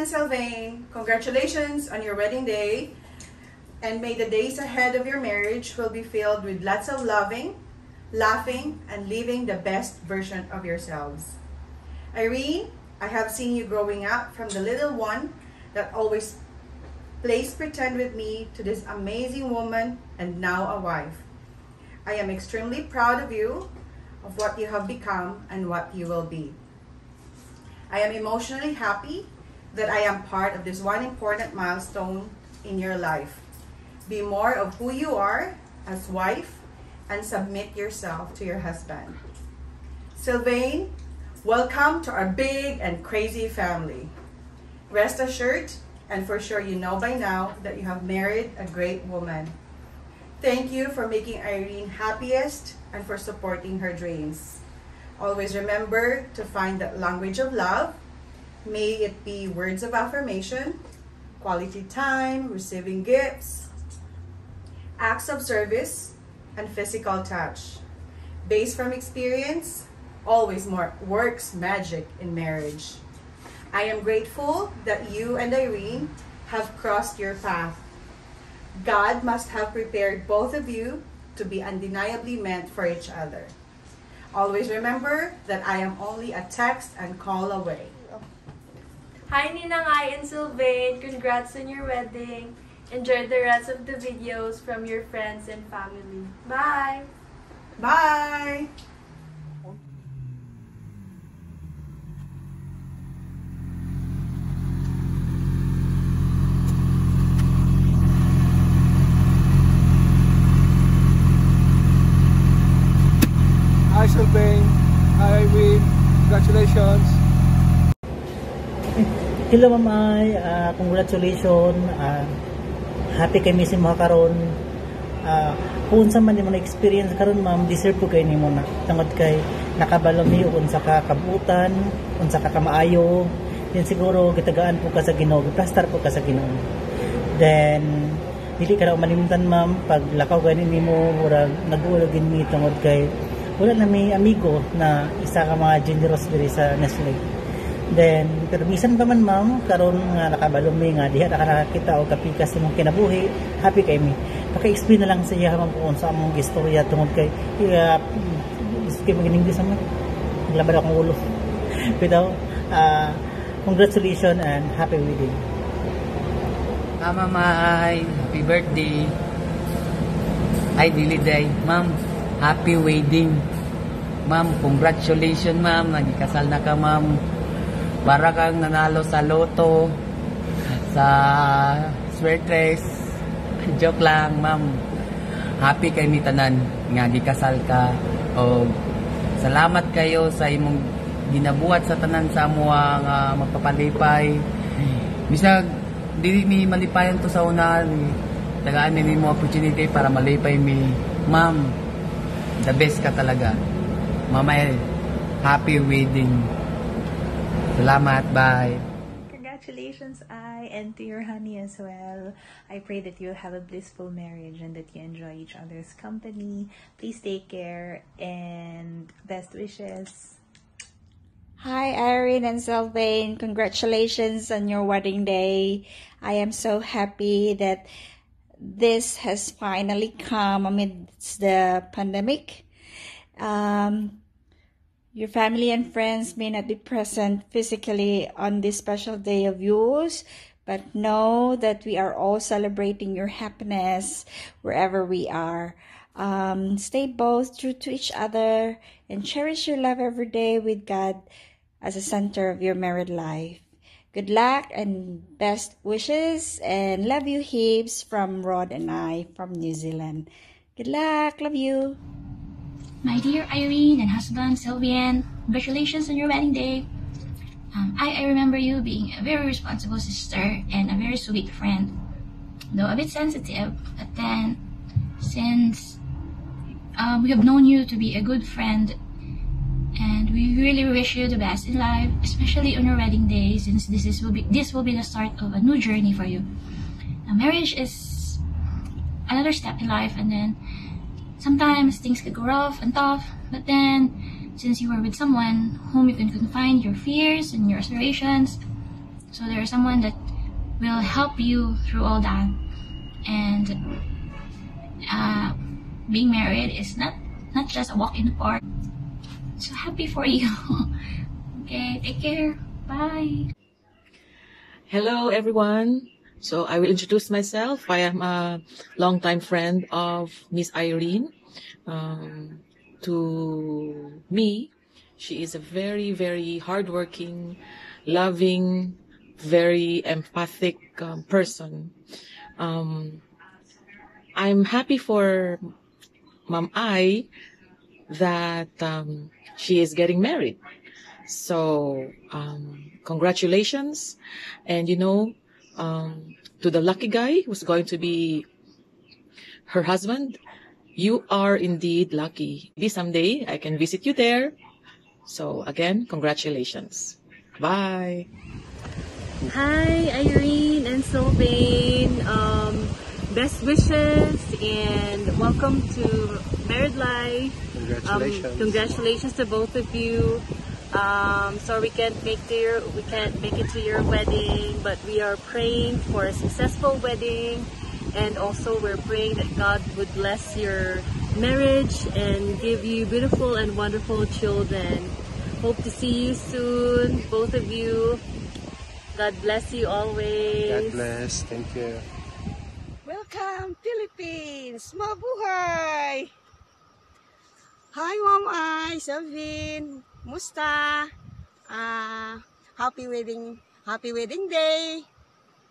And Sylvain. Congratulations on your wedding day. And may the days ahead of your marriage will be filled with lots of loving, laughing, and living the best version of yourselves. Aireen, I have seen you growing up from the little one that always plays pretend with me to this amazing woman and now a wife. I am extremely proud of you, of what you have become and what you will be. I am emotionally happy that I am part of this one important milestone in your life. Be more of who you are as wife and submit yourself to your husband. Sylvain, welcome to our big and crazy family. Rest assured, and for sure you know by now, that you have married a great woman. Thank you for making Aireen happiest and for supporting her dreams. Always remember to find that language of love. May it be words of affirmation, quality time, receiving gifts, acts of service, and physical touch. Based from experience, always more works magic in marriage. I am grateful that you and Aireen have crossed your path. God must have prepared both of you to be undeniably meant for each other. Always remember that I am only a text and call away. Hi Ninangay and Sylvain! Congrats on your wedding! Enjoy the rest of the videos from your friends and family. Bye! Bye! Hi Sylvain, hi Aireen, congratulations. Hello Ma'am Ay, Ah, congratulations. Ah, happy kay misi mo karon. Ah, kung sa man mo na experience karon ma'am, deserve po kay nimo na tungod kay nakabalo mi unsa ka kabutan, unsa ka kamaayo. Then siguro gitagaan po ka sa Ginoo, pastor po ka sa Ginoo. Then dili ka na malimtan ma'am pag lakaw gani nimo murag nag-ulogin mi tungod kay wala na may amigo na isa ka mga generous diri sa Nestle. Then, pero bisan pa man ma'am, karon nga nakabalo mi nga diha na nakakita o kapikas imong kinabuhi, happy kay mi. Paka-explain na lang sa iya ma'am kung sa among istorya tungod kay iya kay magaling sa man. Naglabad akong ulo. Pero, ah, congratulations and happy wedding. Mama Mai, happy birthday. Ay, dili day. Ma'am, happy wedding. Ma'am, congratulations ma'am. Nagikasal na ka ma'am. Para kang nanalo sa loto, sa sweatres. Joke lang, ma'am. Happy kay mi tanan nga gikasal ka. O salamat kayo sa imong ginabuhat sa tanan sa amo nga magpapalipay. Bisag dili mi malipayan to sa unahan. Tagaan mi mo opportunity para malipay mi. Ma'am, the best ka talaga. Mama, happy wedding. Salamat, bye. Congratulations, I, and to your honey as well. I pray that you have a blissful marriage and that you enjoy each other's company. Please take care and best wishes. Hi, Aireen and Sylvain. Congratulations on your wedding day. I am so happy that this has finally come amidst the pandemic. Um, your family and friends may not be present physically on this special day of yours, but know that we are all celebrating your happiness wherever we are. Um, stay both true to each other and cherish your love every day with God as a center of your married life. Good luck and best wishes and love you heaps from Rod and I from New Zealand. Good luck, love you. My dear Aireen and husband Sylvain, congratulations on your wedding day. Um, I, I remember you being a very responsible sister and a very sweet friend, though a bit sensitive. But then, since um, we have known you to be a good friend, and we really wish you the best in life, especially on your wedding day, since this is will be this will be the start of a new journey for you. Now, marriage is another step in life, and then sometimes things could go rough and tough, but then since you are with someone whom you can confide your fears and your aspirations, So there's someone that will help you through all that. And uh, being married is not not just a walk in the park. So happy for you. okay, take care. Bye. Hello, everyone. So I will introduce myself. I am a longtime friend of Miss Aireen. Um, to me, she is a very, very hardworking, loving, very empathic um, person. Um, I'm happy for Mom I that um, she is getting married. So um, congratulations, and you know, um, to the lucky guy who's going to be her husband, you are indeed lucky. Maybe someday I can visit you there. So again, congratulations. Bye. Hi, Aireen and Sylvain. Um, best wishes and welcome to married life. Congratulations. Um, congratulations to both of you. Um, sorry we can't make to your we can't make it to your wedding, but we are praying for a successful wedding, and also we're praying that God would bless your marriage and give you beautiful and wonderful children. Hope to see you soon, both of you. God bless you always. God bless. Thank you. Welcome, Philippines! Mabuhay! Hi, Mom Ay, Selvin, Musta? Ah, happy wedding, happy wedding day.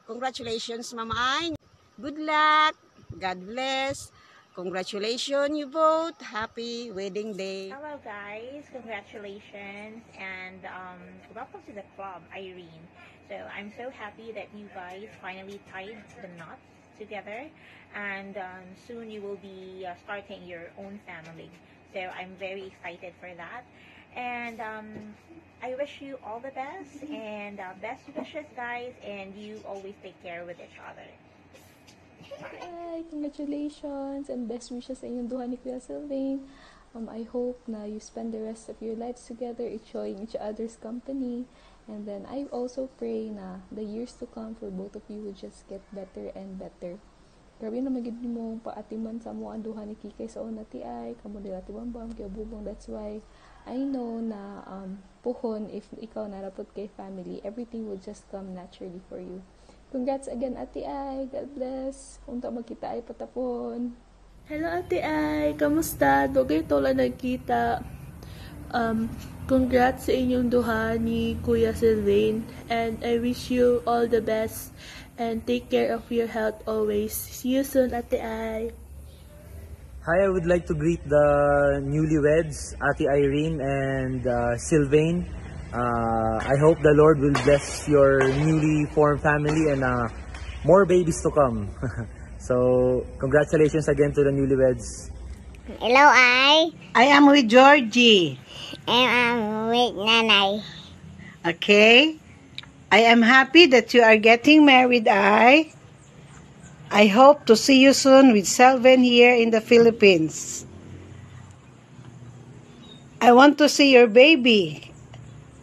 Congratulations, Mama Ay. Good luck. God bless. Congratulations, you both. Happy wedding day. Hello guys, congratulations and um, welcome to the club, Irene. So I'm so happy that you guys finally tied the knot together and um, soon you will be uh, starting your own family. So I'm very excited for that. And um, I wish you all the best and uh, best wishes guys and you always take care with each other. Hi! Congratulations and best wishes sa inyong duha ni Kuya Sylvain. Um, I hope na you spend the rest of your lives together enjoying each other's company. And then I also pray na the years to come for both of you will just get better and better. Grabe na magid mo paatiman sa mo ang duha ni Kikay sa una ti ay, kamo dila ti kay bubong. That's why I know na um, puhon if ikaw narapot kay family, everything will just come naturally for you. Congrats again, Ate Ay. God bless. Unta magkita ay patapon. Hello, Ate Ay. Kamusta? Dugay to lang nagkita. Um, congrats sa inyong duha ni Kuya Sylvain. And I wish you all the best. And take care of your health always. See you soon, Ate Ay. Hi, I would like to greet the newlyweds, Ate Aireen and uh, Sylvain. Uh, I hope the Lord will bless your newly formed family and uh, more babies to come. so, congratulations again to the newlyweds. Hello, I. I am with Georgie. And I'm with Nanay. Okay. I am happy that you are getting married, I. I hope to see you soon with Selven here in the Philippines. I want to see your baby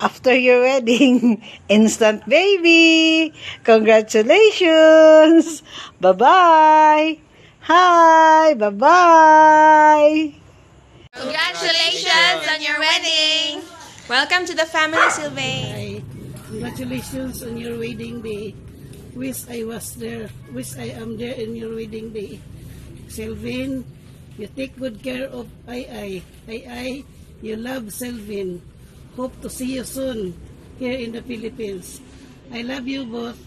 after your wedding. Instant baby! Congratulations! Bye-bye! Hi! Bye-bye! Congratulations on your wedding! Welcome to the family, Sylvain. Congratulations on your wedding day. Wish I was there. Wish I am there in your wedding day. Selvin, you take good care of I I. I I, you love Selvin. Hope to see you soon here in the Philippines. I love you both.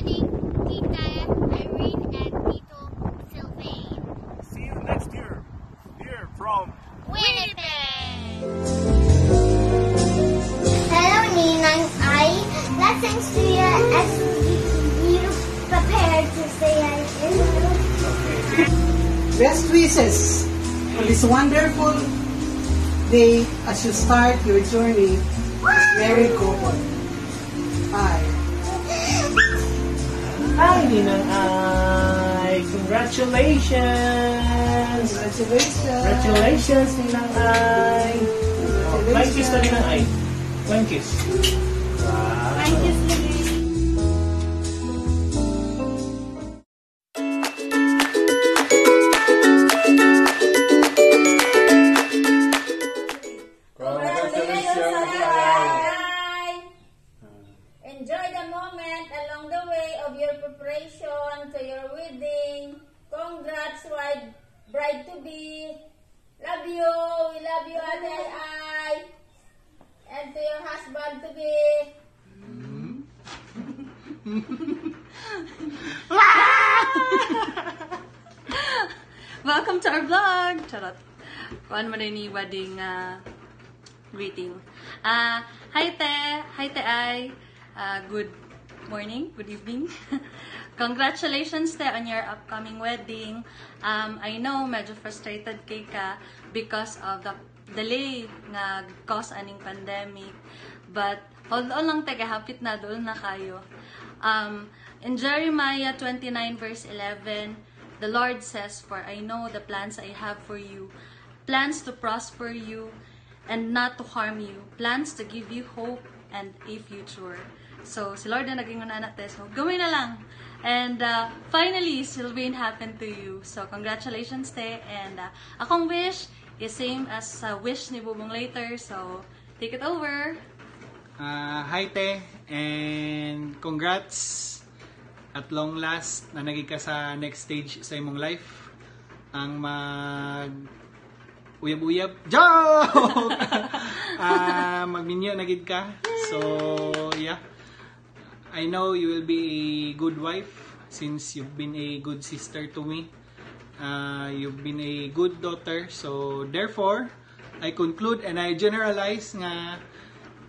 Benny, Tita, Aireen, and Tito Sylvain. See you next year here from Winnipeg. Hello, Ninang I. Blessings to you as you prepare to say I. Best wishes for this wonderful day as you start your journey as married couple. Ay, Ninang Ay! Congratulations! Congratulations! Congratulations, Ninang Ay! Congratulations! One kiss Ninang Ay. One kiss. Wow. One kiss na Kuan mo ni wedding uh, greeting. Uh, hi te! Hi te ay! Uh, good morning, good evening. Congratulations te on your upcoming wedding. Um, I know medyo frustrated kay ka because of the delay nga cause aning pandemic. But hold on lang te, hapit na doon na kayo. Um, in Jeremiah 29 verse 11, the Lord says, For I know the plans I have for you, plans to prosper you and not to harm you, plans to give you hope and a future. So, si Lord na naging una natin. So, gawin na lang. And uh, finally, Sylvain happened to you. So, congratulations, te. And uh, akong wish is same as sa wish ni Bubong later. So, take it over. Ah, hi te, and congrats at long last na naging ka sa next stage sa imong life. Ang mag uyab-uyab. Joke! Ah, magminyo na gid ka. So, yeah. I know you will be a good wife since you've been a good sister to me. Uh, you've been a good daughter. So, therefore, I conclude and I generalize nga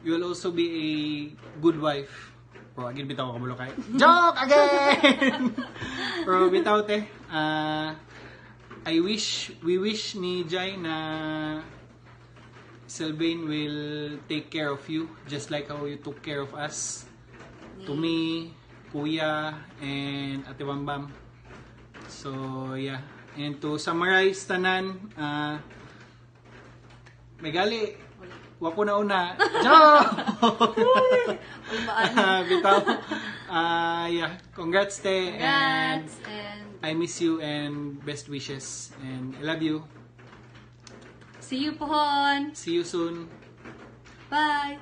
you will also be a good wife. Bro, again, bitaw ko kabulo kay. Joke again! Pero bitaw te, ah, I wish, we wish ni Jai na Sylvain will take care of you just like how you took care of us. To me, Kuya, and Ate Bambam. So, yeah. And to summarize tanan, ah, may gali, wapo na una. Joke! Ah, bitaw. Ah, yeah. Congrats, te. And Congrats! And I miss you and best wishes. And I love you. see you pohon! See you soon. Bye!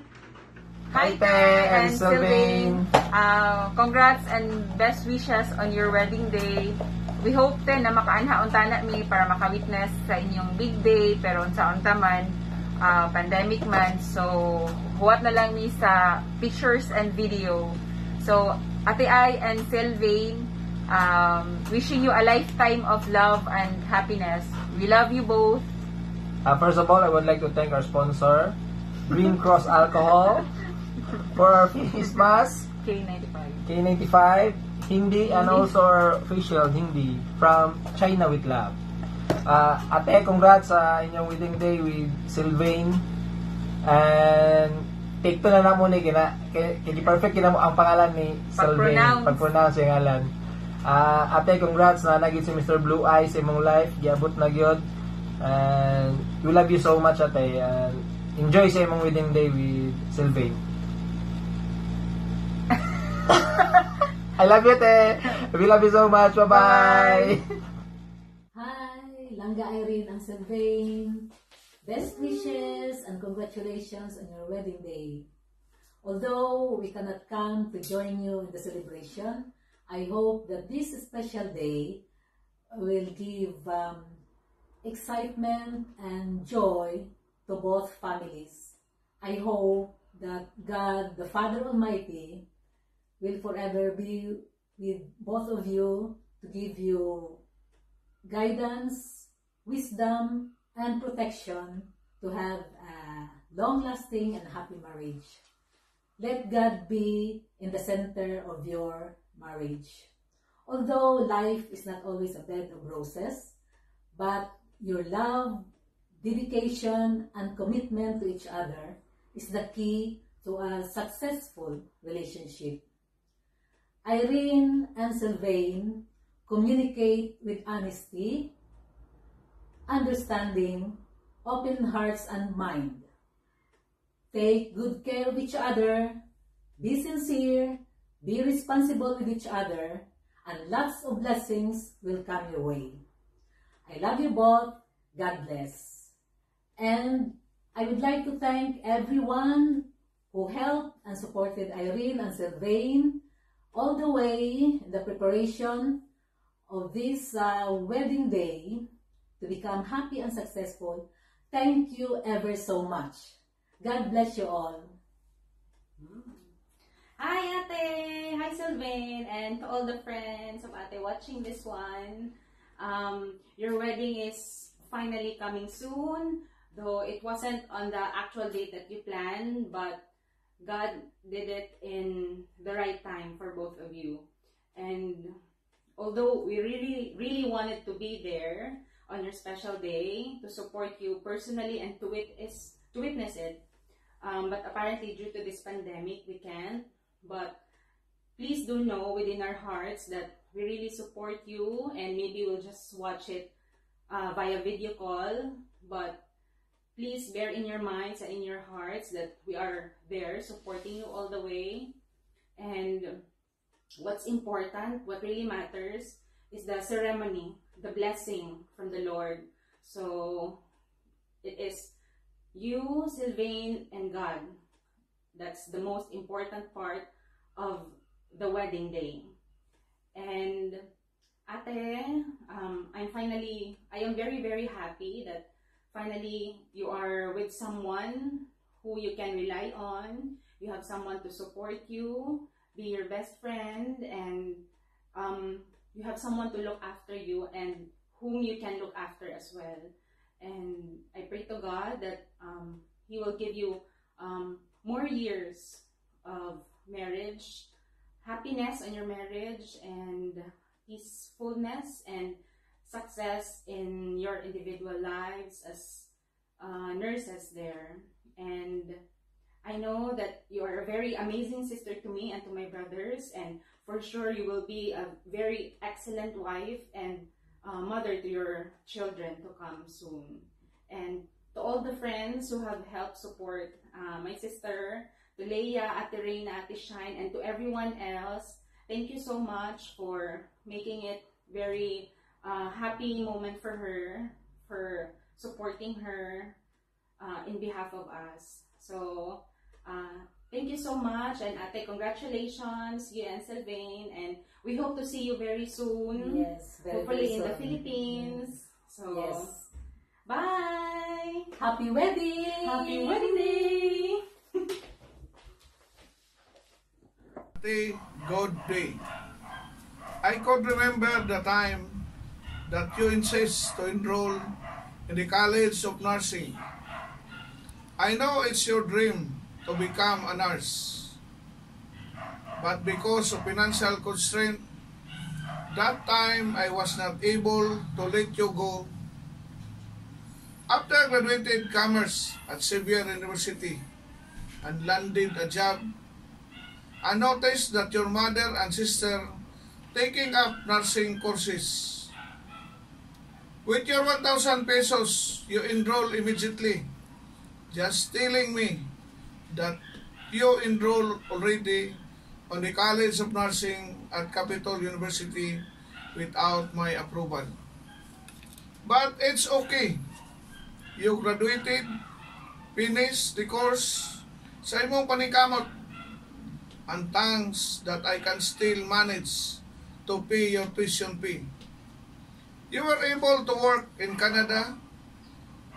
Hi, Te and Sylvain. Uh, congrats and best wishes on your wedding day. We hope te na makaanhaon tana mi para maka-witness sa inyong big day pero sa unta man uh, pandemic man so huwat na lang mi sa pictures and video. So Ate Ai and Sylvain um, wishing you a lifetime of love and happiness. We love you both. Uh, first of all, I would like to thank our sponsor, Green Cross Alcohol, for our face mask, K95. K95, Hindi, and also our facial Hindi from China with Love. Uh, ate, congrats sa inyong wedding day with Sylvain. And take to na na muna kina, kaya perfect kina mo ang pangalan ni Sylvain. Pag-pronounce. Yung ngalan. Uh, ate, congrats na naging si Mr. Blue Eyes sa imong life. Giabot na gyud. And we love you so much, ate. And enjoy sa imong wedding day with Sylvain. I love you, te. We love you so much. Bye-bye. Hi, Langga Irene ang Sylvain. Best wishes and congratulations on your wedding day. Although we cannot come to join you in the celebration, I hope that this special day will give um, excitement and joy to both families. I hope that God, the Father Almighty, will forever be with both of you to give you guidance, wisdom, and protection to have a long-lasting and happy marriage. Let God be in the center of your marriage. Although life is not always a bed of roses, but your love, dedication, and commitment to each other is the key to a successful relationship. Irene and Sylvain communicate with honesty, understanding, open hearts and mind. Take good care of each other, be sincere, be responsible with each other, and lots of blessings will come your way. I love you both. God bless. And I would like to thank everyone who helped and supported Aireen and Sylvain all the way in the preparation of this uh, wedding day to become happy and successful. Thank you ever so much. God bless you all. Hi Ate! Hi Sylvain! And to all the friends of Ate watching this one, um, your wedding is finally coming soon. Though it wasn't on the actual date that you planned, but God did it in the right time for both of you. And although we really, really wanted to be there on your special day to support you personally and to, witness, to witness it, um, but apparently due to this pandemic, we can't. But please do know within our hearts that we really support you and maybe we'll just watch it uh, via video call. But please bear in your minds and in your hearts that we are there supporting you all the way. And what's important, what really matters, is the ceremony, the blessing from the Lord. So it is you, Sylvain, and God. That's the most important part of the wedding day. And Ate, um, I'm finally, I am very, very happy that finally you are with someone who you can rely on. You have someone to support you, be your best friend, and um, you have someone to look after you and whom you can look after as well. And I pray to God that um, He will give you um, more years of marriage, happiness in your marriage, and peacefulness and success in your individual lives as uh, nurses there. And I know that you are a very amazing sister to me and to my brothers, and for sure you will be a very excellent wife and uh, mother to your children to come soon. And to all the friends who have helped support uh, my sister, to Leia, Ate Reina, Ate Shine, and to everyone else, thank you so much for making it very uh, happy moment for her, for supporting her uh, in behalf of us. So, uh, thank you so much, and Ate, congratulations, you and Sylvain, and we hope to see you very soon. Yes, very, Hopefully very in the soon. Philippines. So, Yes. bye! Happy wedding! Happy wedding day! Day, good day. I could remember the time that you insist to enroll in the College of Nursing. I know it's your dream to become a nurse. But because of financial constraint, that time I was not able to let you go. After I graduated commerce at Xavier University and landed a job I noticed that your mother and sister taking up nursing courses. With your 1,000 pesos, you enroll immediately, just telling me that you enroll already on the College of Nursing at Capitol University without my approval. But it's okay. You graduated, finished the course, sa imong panikamot, and thanks that I can still manage to pay your tuition fee. You were able to work in Canada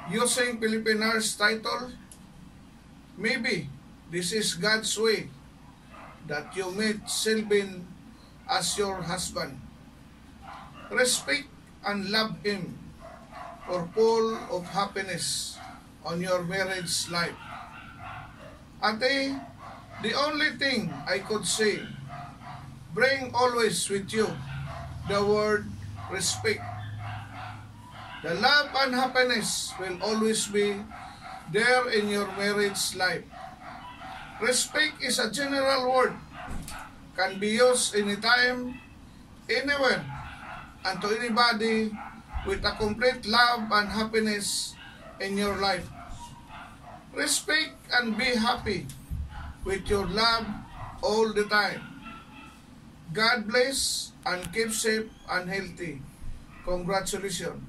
using Philippine nurse title. Maybe this is God's way that you meet Sylvain as your husband. Respect and love him or full of happiness on your marriage life. Ate, the only thing I could say, bring always with you the word respect. The love and happiness will always be there in your marriage life. Respect is a general word, can be used anytime, anywhere, and to anybody with a complete love and happiness in your life. Respect and be happy with your love all the time. God bless and keep safe and healthy. Congratulations.